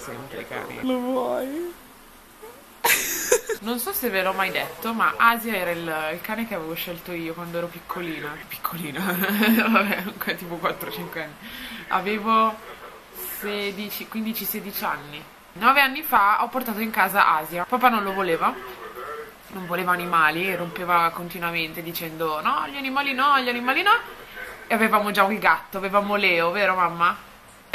sempre i cani. Lo vuoi? Non so se ve l'ho mai detto, ma Asia era il, il cane che avevo scelto io quando ero piccolina. Piccolina, vabbè, tipo 4-5 anni. Avevo 15-16 anni. 9 anni fa ho portato in casa Asia. Papà non lo voleva, non voleva animali, rompeva continuamente dicendo no, gli animali no, gli animali no. E avevamo già un gatto, avevamo Leo, vero mamma?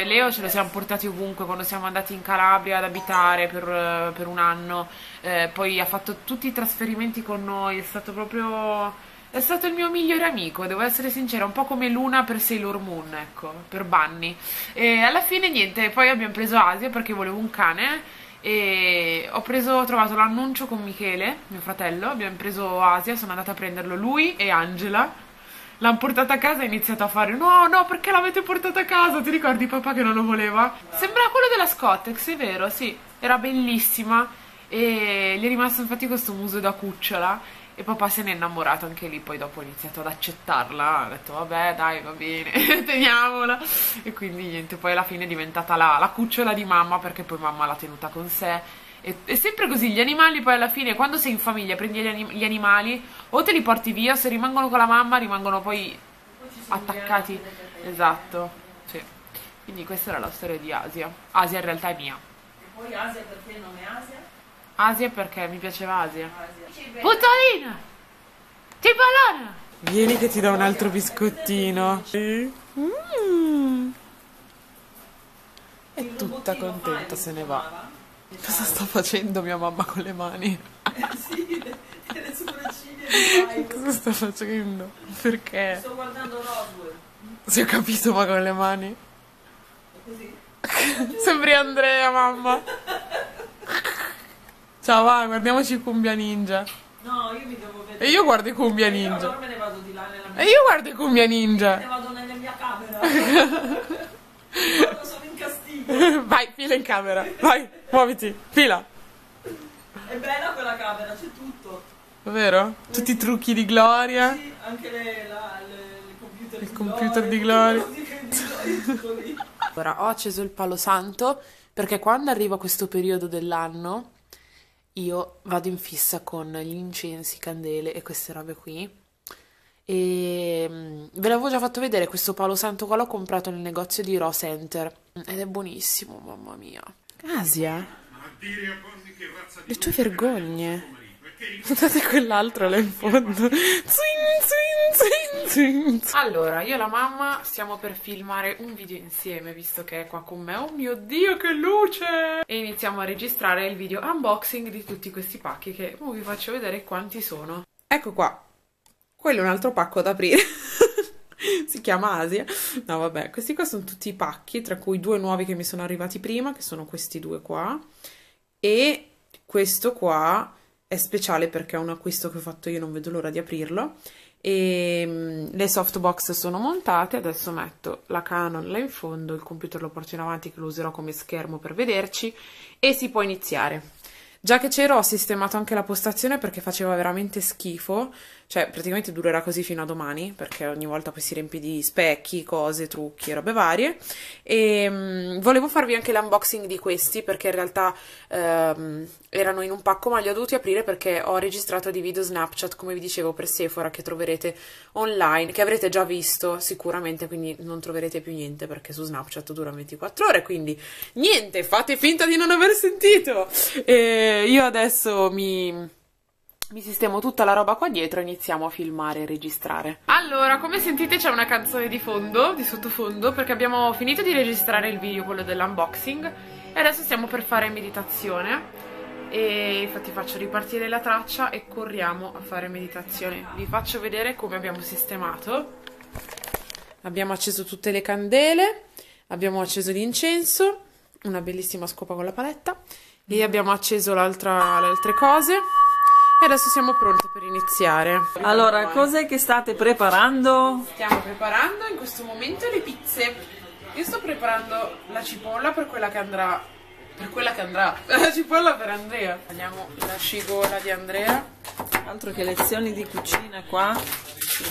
Leo ce lo siamo portati ovunque quando siamo andati in Calabria ad abitare per, per un anno, eh, poi ha fatto tutti i trasferimenti con noi, è stato proprio... È stato il mio migliore amico, devo essere sincera, un po' come Luna per Sailor Moon, ecco, per Bunny. E alla fine niente, poi abbiamo preso Asia perché volevo un cane e ho, preso, ho trovato l'annuncio con Michele, mio fratello, abbiamo preso Asia, sono andata a prenderlo lui e Angela l'hanno portata a casa e ha iniziato a fare no, no, perché l'avete portata a casa? Ti ricordi papà che non lo voleva? Sembra quello della Scottex, è vero, sì, era bellissima e gli è rimasto infatti questo muso da cucciola e papà se n'è innamorato anche lì, poi dopo ha iniziato ad accettarla, ha detto vabbè dai va bene, teniamola e quindi niente, poi alla fine è diventata la, la cucciola di mamma perché poi mamma l'ha tenuta con sé è, sempre così, gli animali poi alla fine, quando sei in famiglia, prendi gli, anim- gli animali, o te li porti via, se rimangono con la mamma, rimangono poi attaccati. Esatto, sì. Quindi questa era la storia di Asia. Asia in realtà è mia. E poi Asia perché non è Asia? Asia perché mi piaceva Asia. Asia. Putolina! Tipalana! Vieni che ti do un altro biscottino. Mm. È tutta contenta, se ne va. Cosa sta facendo mia mamma con le mani? Eh sì, le sopracciglia Cosa sta facendo? Perché? Sto guardando Roswell. Si è capito ma con le mani? Così. Sembri Andrea, mamma. Ciao, va, guardiamoci Cumbia Ninja. No, io mi devo vedere. E io guardo i Cumbia Ninja. Ninja. Allora me ne vado di là nella mia E io guardo i Cumbia Ninja. Me ne vado nella mia camera. sono in castigo. Vai, fila in camera. Vai, muoviti, fila. È bella quella camera, c'è tutto. Vero? Tutti i trucchi di Gloria. Sì, anche le, la, le, le computer Il di computer di Gloria. Gloria. Ora ho acceso il palo santo perché quando arriva questo periodo dell'anno io vado in fissa con gli incensi, candele e queste robe qui. E mm, ve l'avevo già fatto vedere questo palo santo qua l'ho comprato nel negozio di Raw Center ed è buonissimo, mamma mia. Asia, le tue vergogne. Guardate quell'altro là in fondo. Zin, zin, zin, allora, io e la mamma stiamo per filmare un video insieme, visto che è qua con me. Oh mio Dio, che luce! E iniziamo a registrare il video unboxing di tutti questi pacchi che oh, vi faccio vedere quanti sono. Ecco qua. Quello è un altro pacco da aprire. si chiama Asia. No, vabbè, questi qua sono tutti i pacchi, tra cui due nuovi che mi sono arrivati prima, che sono questi due qua. E questo qua è speciale perché è un acquisto che ho fatto io, non vedo l'ora di aprirlo. E mm, le softbox sono montate, adesso metto la Canon là in fondo, il computer lo porto in avanti che lo userò come schermo per vederci e si può iniziare. Già che c'ero ho sistemato anche la postazione perché faceva veramente schifo, cioè praticamente durerà così fino a domani perché ogni volta poi si riempie di specchi, cose, trucchi robe varie. E um, volevo farvi anche l'unboxing di questi perché in realtà um, erano in un pacco ma li ho dovuti aprire perché ho registrato dei video Snapchat come vi dicevo per Sephora che troverete online, che avrete già visto sicuramente quindi non troverete più niente perché su Snapchat dura 24 ore quindi niente, fate finta di non aver sentito. E io adesso mi mi sistemo tutta la roba qua dietro e iniziamo a filmare e registrare. Allora, come sentite c'è una canzone di fondo, di sottofondo, perché abbiamo finito di registrare il video, quello dell'unboxing, e adesso stiamo per fare meditazione. E infatti faccio ripartire la traccia e corriamo a fare meditazione. Vi faccio vedere come abbiamo sistemato. Abbiamo acceso tutte le candele, abbiamo acceso l'incenso, una bellissima scopa con la paletta, e abbiamo acceso le altre cose. E adesso siamo pronti per iniziare. Allora, cos'è che state preparando? Stiamo preparando in questo momento le pizze. Io sto preparando la cipolla per quella che andrà. Per quella che andrà. La cipolla per Andrea. Tagliamo la scigola di Andrea. Altro che lezioni di cucina qua.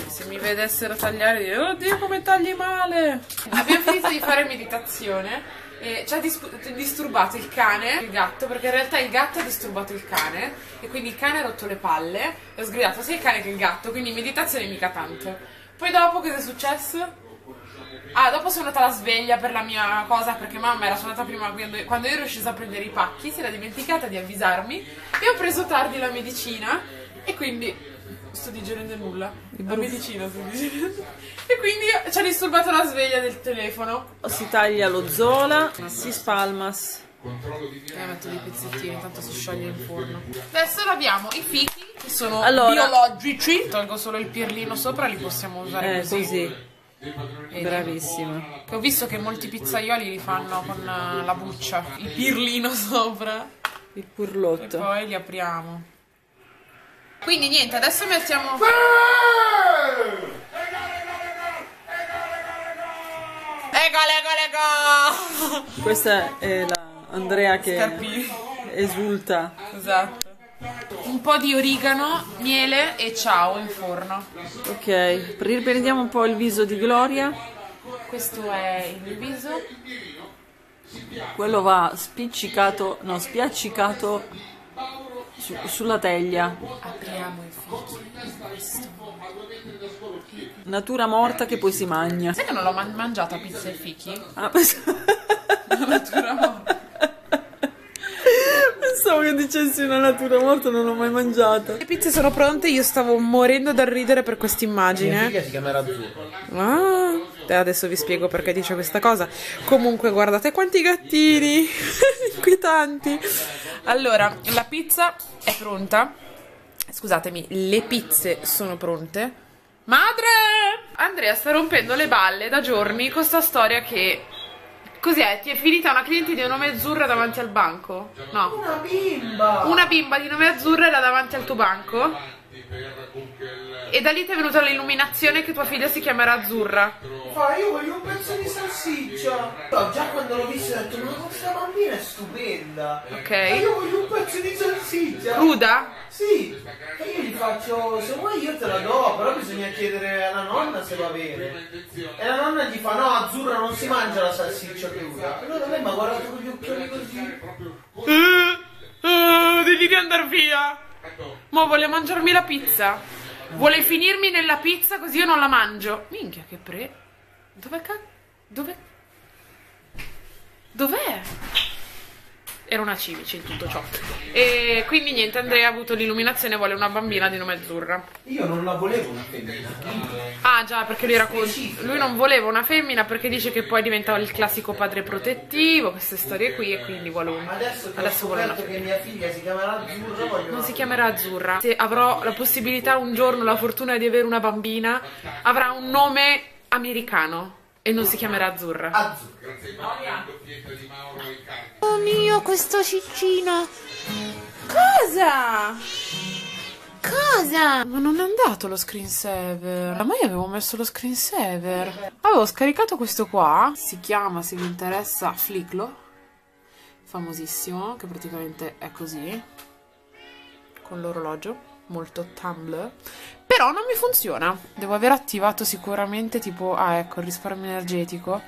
se mi vedessero tagliare, oddio come tagli male. Abbiamo finito di fare meditazione E ci ha dis- disturbato il cane, il gatto, perché in realtà il gatto ha disturbato il cane e quindi il cane ha rotto le palle e ho sgridato sia il cane che il gatto, quindi meditazione mica tanto. Poi dopo cosa è successo? Ah, dopo sono andata alla sveglia per la mia cosa perché mamma era suonata prima quando io ero scesa a prendere i pacchi, si era dimenticata di avvisarmi e ho preso tardi la medicina e quindi sto digerendo nulla. La medicina sto digerendo. E quindi ci ha disturbato la sveglia del telefono. Si taglia lo zola, si spalmas. E metto dei pezzettini, tanto si scioglie in forno. Adesso abbiamo i fichi che sono Allora- biologici. Tolgo solo il pirlino sopra, li possiamo usare Eh, così. così. Bravissima. Che ho visto che molti pizzaioli li fanno con eh, la buccia, il pirlino sopra Il e purlotto. poi li apriamo. Quindi niente, adesso mettiamo Ego, ego, ego! Questa è la Andrea che Scarpini. esulta. Esatto. Un po' di origano, miele e ciao in forno. Ok, riprendiamo un po' il viso di Gloria. Questo è il viso. Quello va spiccicato, no, spiaccicato su- sulla teglia. Apriamo i fichi. Natura morta che poi si mangia. Sai che non l'ho man- mangiata pizza e fichi? Ah, pens- Natura morta. Pensavo che dicessi una natura morta, non l'ho mai mangiata. Le pizze sono pronte, io stavo morendo dal ridere per questa immagine. figlia si chiamerà Azzurro. Ah, adesso vi spiego perché dice questa cosa. Comunque, guardate quanti gattini inquietanti. Allora, la pizza è pronta. Scusatemi, le pizze sono pronte. Madre! Andrea sta rompendo le balle da giorni con sta storia che. Cos'è? Ti è finita una cliente di nome Azzurra davanti al banco? No. Una bimba! Una bimba di nome Azzurra era davanti al tuo banco? E da lì ti è venuta l'illuminazione che tua figlia si chiamerà Azzurra. Fa, io voglio un pezzo di salsiccia! No, già quando l'ho vista ho detto, ma questa bambina è stupenda! Ok. Ma io voglio un pezzo di salsiccia! Cruda? Sì! E io gli faccio, se vuoi io te la do, però bisogna chiedere alla nonna se va bene. E la nonna gli fa, no, azzurra non si mangia la salsiccia cruda. Allora lei mi ha guardato con gli occhiali così. devi di andare via. Ma vuole mangiarmi la pizza. Vuole finirmi nella pizza così io non la mangio. Minchia, che pre. Dov'è ca... Dov'è? Dov'è? Era una civici in tutto ciò. E quindi niente, Andrea ha avuto l'illuminazione e vuole una bambina di nome Azzurra. Io non la volevo una femmina. Ah già, perché lui era con... Lui non voleva una femmina perché dice che poi diventa il classico padre protettivo, queste storie qui, e quindi vuole un... Adesso Adesso vuole una scoperto che femmina. mia figlia si chiamerà azzurra, voglio Non una si chiamerà Azzurra. Se avrò la possibilità un giorno, la fortuna di avere una bambina, avrà un nome americano e non si chiamerà Azzurra. azzurra. Oh mio, questo ciccino. Cosa? Cosa? Ma non è andato lo screensaver. Ormai avevo messo lo screensaver. Avevo scaricato questo qua. Si chiama, se vi interessa, Flicklo. Famosissimo, che praticamente è così. Con l'orologio. Molto Tumblr. Però non mi funziona. Devo aver attivato sicuramente tipo... Ah, ecco, il risparmio energetico.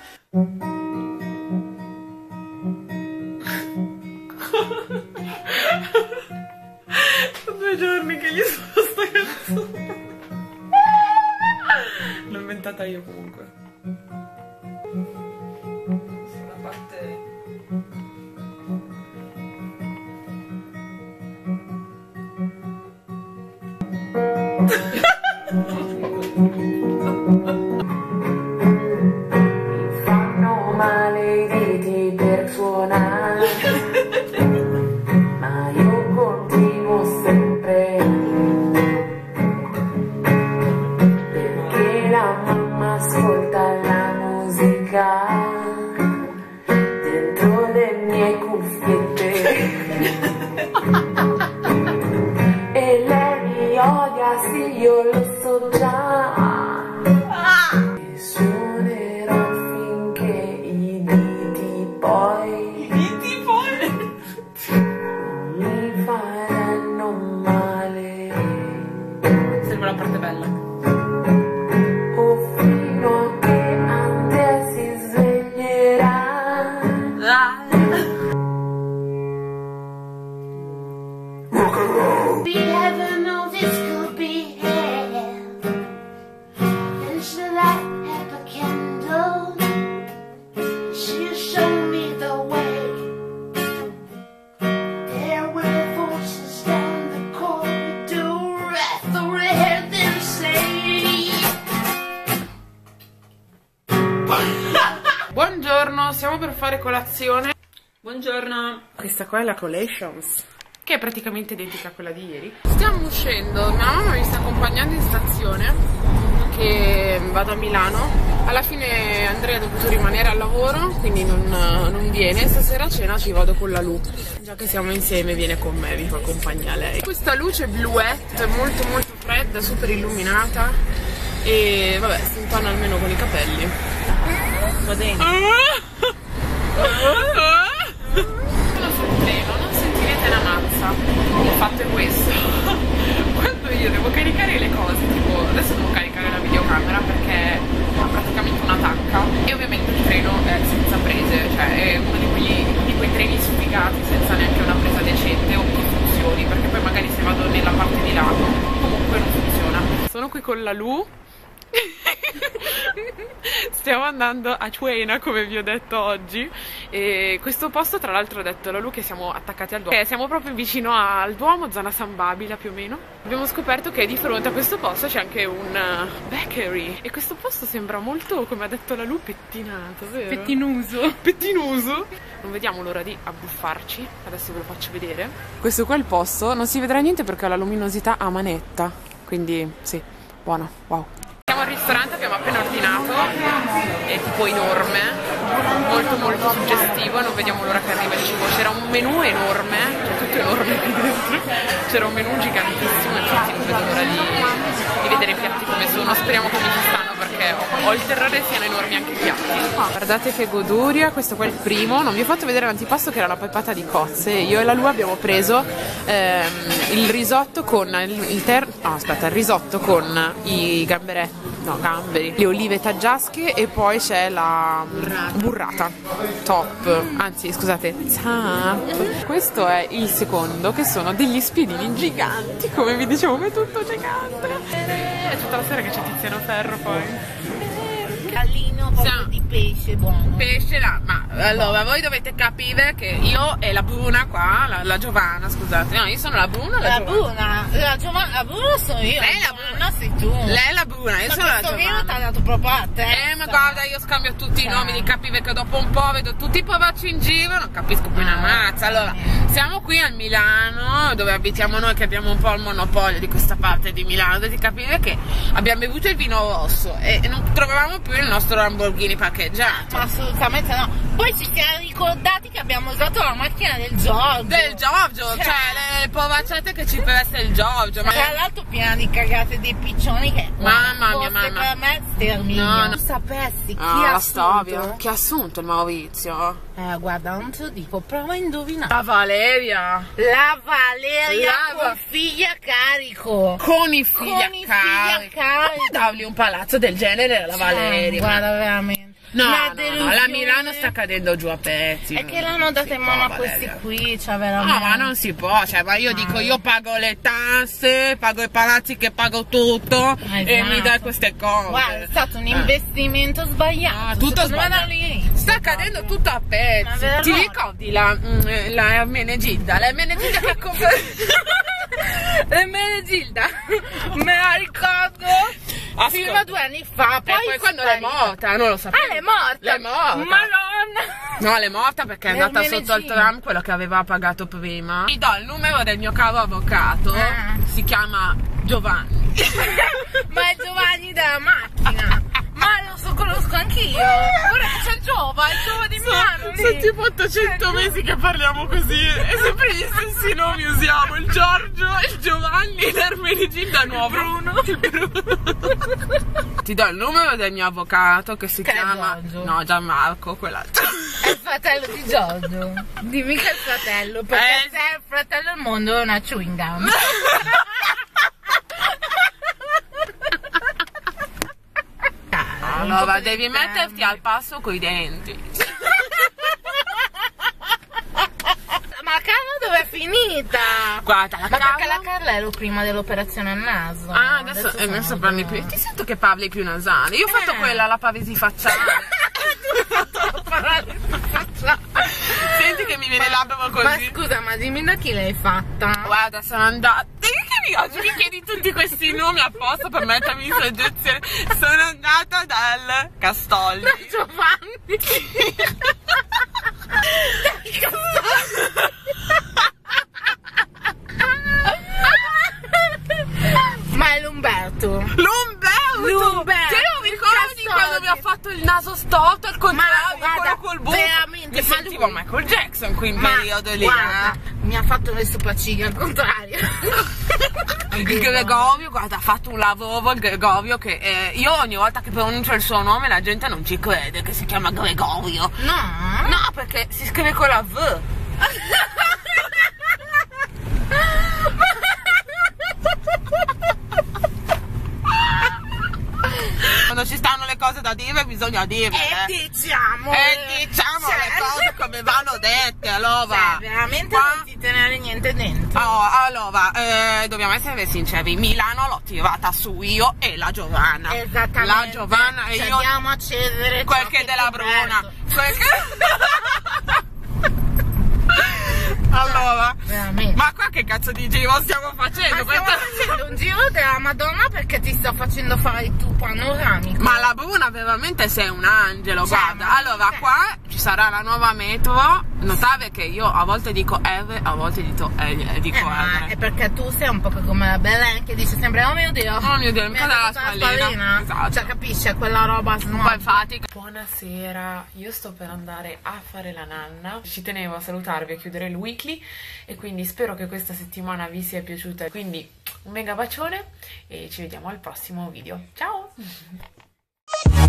Giorni che gli sono sta canzone. L'ho inventata io comunque. Colazione. Buongiorno. Questa qua è la Collations, che è praticamente identica a quella di ieri. Stiamo uscendo, mia mamma mi sta accompagnando in stazione, che vado a Milano. Alla fine Andrea ha dovuto rimanere al lavoro, quindi non, non viene. Stasera a cena ci vado con la Lu. Già che siamo insieme viene con me, vi accompagna lei. Questa luce bluette, molto molto fredda, super illuminata. E vabbè, si intanna almeno con i capelli. Va bene. Sono sul treno, non sentirete una mazza. Il fatto è questo. Quando io devo caricare le cose, tipo adesso devo caricare la videocamera perché ha praticamente una tacca e ovviamente il treno è senza prese, cioè è uno di, quegli, di quei treni sfigati senza neanche una presa decente o che funzioni, perché poi magari se vado nella parte di là comunque non funziona. Sono qui con la Lu. Stiamo andando a Chuena come vi ho detto oggi e questo posto tra l'altro ho detto alla Lu che siamo attaccati al Duomo Eh, siamo proprio vicino al Duomo, zona San Babila più o meno abbiamo scoperto che di fronte a questo posto c'è anche un uh, bakery e questo posto sembra molto come ha detto la Lu pettinato vero? Pettinuso. pettinoso. Non vediamo l'ora di abbuffarci, adesso ve lo faccio vedere. Questo qua è il posto, non si vedrà niente perché ha la luminosità a manetta, quindi sì, buono, wow. Siamo al ristorante, abbiamo appena ordinato, è tipo enorme, molto molto suggestivo, non vediamo l'ora che arriva il cibo. C'era un menù enorme, cioè tutto enorme qui dentro, c'era un menù gigantissimo, infatti non vedo l'ora di, di vedere i piatti come sono, speriamo come ci stanno perché ho, ho il terrore siano enormi anche i piatti. Guardate che goduria, questo qua è il primo, non vi ho fatto vedere l'antipasto che era la peppata di cozze, io e la Lu abbiamo preso ehm, il risotto con il, il ter- no, aspetta, il risotto con i gamberetti, no gamberi, le olive taggiasche e poi c'è la burrata, top, anzi scusate, zap. Questo è il secondo che sono degli spiedini giganti, come vi dicevo, è tutto gigante. È tutta la sera che c'è Tiziano Ferro poi. Gallino di pesce buono. pesce là, ma allora voi dovete capire che io e la Bruna qua, la, la Giovanna scusate, no io sono la Bruna la, La Giovanna. Bruna, la Giovanna, la Bruna sono io. Lei la Bruna. Sei tu. Lei la Bruna, io Ma sono la questo vino ti Giovanna. ha dato proprio a te. Eh ma guarda io scambio tutti i Cioè. nomi di capive che dopo un po' vedo tutti i povacci in giro, non capisco più una mazza. Allora, siamo qui a Milano, dove abitiamo noi che abbiamo un po' il monopolio di questa parte di Milano, dovete capire che abbiamo bevuto il vino rosso e non trovavamo più il nostro Lamborghini parcheggiato. Ma assolutamente no. Poi ci siamo ricordati che abbiamo usato la macchina del Giorgio. Del Giorgio, Cioè. cioè le povacciate che ci presta il Giorgio. Ma Tra l'altro piena di cagate dei piccioni che Mamma mia, mamma. per me sterminio. No, no. sapessi chi Ah, ha la assunto? storia. Chi ha assunto il Maurizio? Eh, guarda, non te lo dico, prova a indovinare. La Valeria. La Valeria La con figlia a carico. Con i figli Con a i figli a carico. carico. Come dargli un palazzo del genere alla Valeria? Eh, guarda, veramente. No, no, no, la. Milano sta cadendo giù a pezzi. È che l'hanno data in mano a questi Valeria. qui, cioè veramente. No, ma non si può, cioè, ma io dico, io pago le tasse, pago i palazzi che pago tutto e Esatto. mi dai queste cose. Guarda, è stato un Eh. investimento sbagliato. Ah, tutto sbagliato. Sta cadendo tutto a pezzi. Ti ricordi la, mm, la Menegilda? La Menegilda che ha comprato. La Menegilda, me la ricordo Ascolta. fino a due anni fa. Poi, e poi quando l'è morta, non lo sapevo. Ah, l'è morta? L'è morta. Madonna! No, l'è morta perché è andata sotto al tram, quello che aveva pagato prima. Ti do il numero del mio caro avvocato, Ah. si chiama Giovanni. Ma è Giovanni della macchina. Conosco anch'io. Guarda che c'è il Giova, il Giova di Milano. Sono tipo 800 mesi che parliamo così e sempre gli stessi nomi usiamo, il Giorgio, il Giovanni, l'Ermenegilda nuovo. Bruno. Il Bruno. Ti do il numero del mio avvocato che si Che chiama... No, Gianmarco, quell'altro. È il fratello di Giorgio. Dimmi che è il fratello, perché Eh. se è il fratello del mondo è una chewing gum. Allora, devi metterti al passo coi denti. Ma la Carla dov'è finita? Guarda, la Ma Carla- perché la Carla ero prima dell'operazione al naso. Ah, adesso, eh, adesso parli più. Ti sento che parli più nasale. Io ho fatto Eh. quella, la pavesi facciale. Senti che mi viene Ma così. scusa, ma dimmi da chi l'hai fatta? Guarda, sono andata. Quindi oggi mi chiedi tutti questi nomi apposta per mettermi in soggezione. Sono andata dal Castolli. Giovanni. Ma è l'Umberto. L'Umberto! L'Umberto, Te lo ricordi quando mi ha fatto il naso storto al contrario, guarda, quello col buco? veramente, Mi ma sentivo lui- Michael Jackson qui in Ma periodo lì. guarda, eh. mi ha fatto le sopracciglia al contrario. Il Gregorio, guarda, ha fatto un lavoro il Gregorio che eh, io ogni volta che pronuncio il suo nome la gente non ci crede che si chiama Gregorio. No? No, perché si scrive con la V. Quando ci stanno le cose da dire bisogna dirle. E eh. diciamo. E diciamo cioè, le cose come vanno dette, allora. Cioè, veramente Qua- tenere niente dentro. Oh, allora, eh, dobbiamo essere sinceri, Milano l'ho tirata su io e la Giovanna. Esattamente. La Giovanna e Cioè, io... Andiamo a cedere Quel che della Bruna. Quel che... allora... Veramente. Ma qua che cazzo di giro stiamo facendo? Ma stiamo facendo un giro della Madonna perché ti sto facendo fare il tuo panoramico. Ma la Bruna veramente sei un angelo, Cioè, guarda. Allora, eh. qua ci sarà la nuova metro. Notate che io a volte dico R, a volte dico, eh, dico Eh, R. è perché tu sei un po' come la Belen che dice sempre oh mio dio Oh mio Dio, mi cade la dato spallina." Esatto. cioè capisci quella roba snob enfatica. Buonasera, io sto per andare a fare la nanna. Ci tenevo a salutarvi, a chiudere il weekly e quindi spero che questa settimana vi sia piaciuta. Quindi un mega bacione e ci vediamo al prossimo video. Ciao!